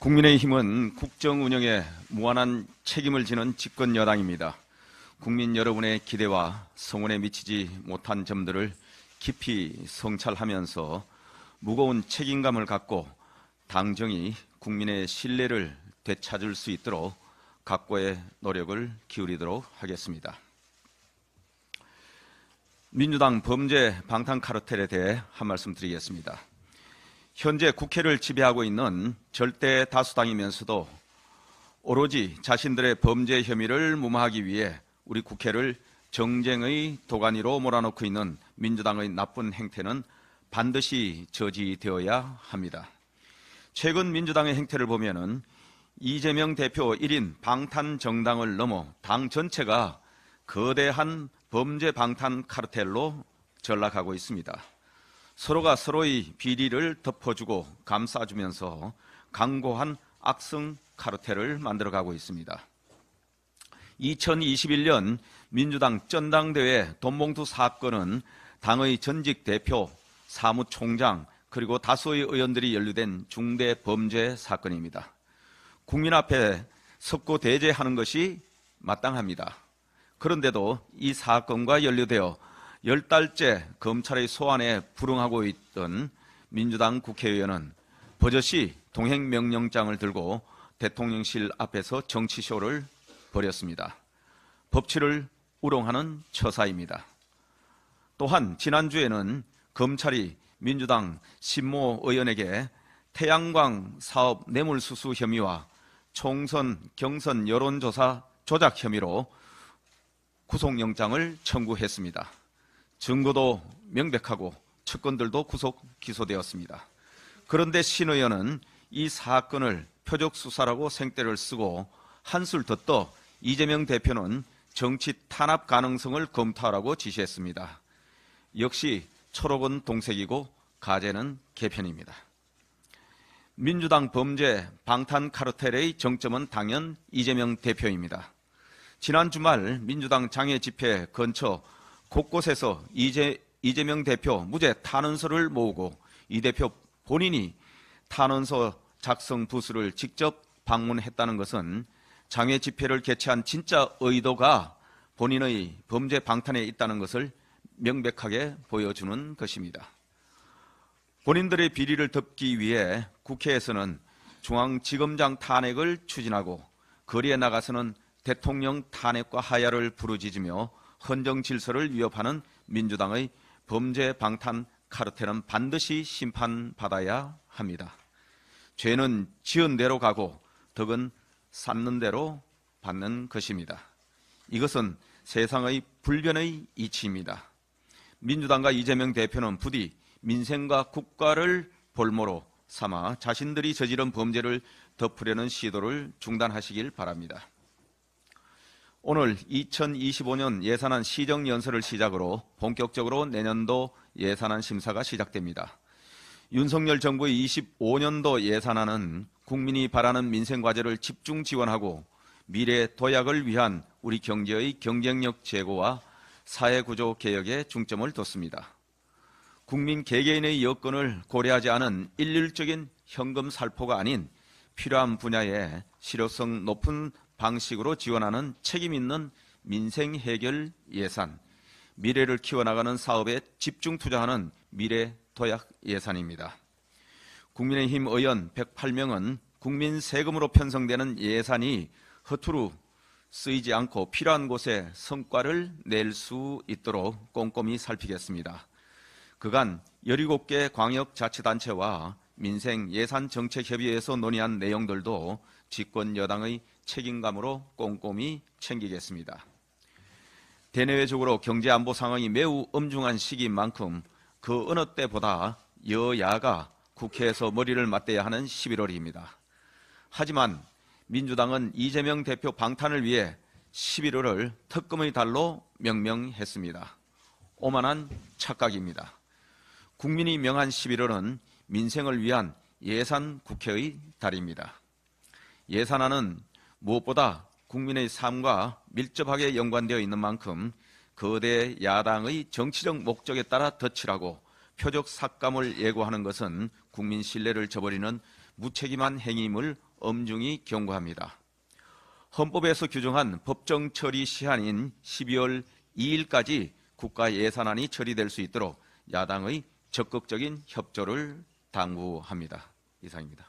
국민의힘은 국정 운영에 무한한 책임을 지는 집권 여당입니다. 국민 여러분의 기대와 성원에 미치지 못한 점들을 깊이 성찰하면서 무거운 책임감을 갖고 당정이 국민의 신뢰를 되찾을 수 있도록 각고의 노력을 기울이도록 하겠습니다. 민주당 범죄 방탄 카르텔에 대해 한 말씀 드리겠습니다. 현재 국회를 지배하고 있는 절대 다수당이면서도 오로지 자신들의 범죄 혐의를 무마하기 위해 우리 국회를 정쟁의 도가니로 몰아넣고 있는 민주당의 나쁜 행태는 반드시 저지되어야 합니다. 최근 민주당의 행태를 보면은 이재명 대표 1인 방탄 정당을 넘어 당 전체가 거대한 범죄 방탄 카르텔로 전락하고 있습니다. 서로가 서로의 비리를 덮어주고 감싸주면서 강고한 악성 카르텔을 만들어가고 있습니다. 2021년 민주당 전당대회 돈봉투 사건은 당의 전직 대표, 사무총장, 그리고 다수의 의원들이 연루된 중대 범죄 사건입니다. 국민 앞에 섭고 대제하는 것이 마땅합니다. 그런데도 이 사건과 연루되어 열 달째 검찰의 소환에 불응하고 있던 민주당 국회의원은 버젓이 동행명령장을 들고 대통령실 앞에서 정치쇼를 벌였습니다. 법치를 우롱하는 처사입니다. 또한 지난주에는 검찰이 민주당 신모 의원에게 태양광 사업 뇌물수수 혐의와 총선 경선 여론조사 조작 혐의로 구속영장을 청구했습니다. 증거도 명백하고 측근들도 구속 기소되었습니다. 그런데 신 의원은 이 사건을 표적 수사라고 생떼를 쓰고 한술 더 떠 이재명 대표는 정치 탄압 가능성을 검토하라고 지시했습니다. 역시 초록은 동색이고 가재는 개편입니다. 민주당 범죄 방탄 카르텔의 정점은 당연 이재명 대표입니다. 지난 주말 민주당 장애 집회 근처 곳곳에서 이재, 이재명 대표 무죄 탄원서를 모으고 이 대표 본인이 탄원서 작성 부수를 직접 방문했다는 것은 장애 집회를 개최한 진짜 의도가 본인의 범죄 방탄에 있다는 것을 명백하게 보여주는 것입니다. 본인들의 비리를 덮기 위해 국회에서는 중앙지검장 탄핵을 추진하고 거리에 나가서는 대통령 탄핵과 하야를 부르짖으며 헌정 질서를 위협하는 민주당의 범죄 방탄 카르텔은 반드시 심판받아야 합니다. 죄는 지은 대로 가고 덕은 쌓는 대로 받는 것입니다. 이것은 세상의 불변의 이치입니다. 민주당과 이재명 대표는 부디 민생과 국가를 볼모로 삼아 자신들이 저지른 범죄를 덮으려는 시도를 중단하시길 바랍니다. 오늘 2025년 예산안 시정 연설을 시작으로 본격적으로 내년도 예산안 심사가 시작됩니다. 윤석열 정부의 25년도 예산안은 국민이 바라는 민생 과제를 집중 지원하고 미래 도약을 위한 우리 경제의 경쟁력 제고와 사회 구조 개혁에 중점을 뒀습니다. 국민 개개인의 여건을 고려하지 않은 일률적인 현금 살포가 아닌 필요한 분야에 실효성 높은 방식으로 지원하는 책임 있는 민생 해결 예산, 미래를 키워나가는 사업에 집중 투자하는 미래 도약 예산입니다. 국민의힘 의원 108명은 국민 세금으로 편성되는 예산이 허투루 쓰이지 않고 필요한 곳에 성과를 낼 수 있도록 꼼꼼히 살피겠습니다. 그간 17개 광역자치단체와 민생 예산 정책 협의회에서 논의한 내용들도 집권 여당의 책임감으로 꼼꼼히 챙기겠습니다. 대내외적으로 경제 안보 상황이 매우 엄중한 시기인 만큼 그 어느 때보다 여야가 국회에서 머리를 맞대야 하는 11월입니다. 하지만 민주당은 이재명 대표 방탄을 위해 11월을 특검의 달로 명명했습니다. 오만한 착각입니다. 국민이 명한 11월은 민생을 위한 예산 국회의 달입니다. 예산안은 무엇보다 국민의 삶과 밀접하게 연관되어 있는 만큼 거대 야당의 정치적 목적에 따라 덧칠하고 표적 삭감을 예고하는 것은 국민 신뢰를 저버리는 무책임한 행임을 엄중히 경고합니다. 헌법에서 규정한 법정 처리 시한인 12월 2일까지 국가 예산안이 처리될 수 있도록 야당의 적극적인 협조를 당부합니다. 이상입니다.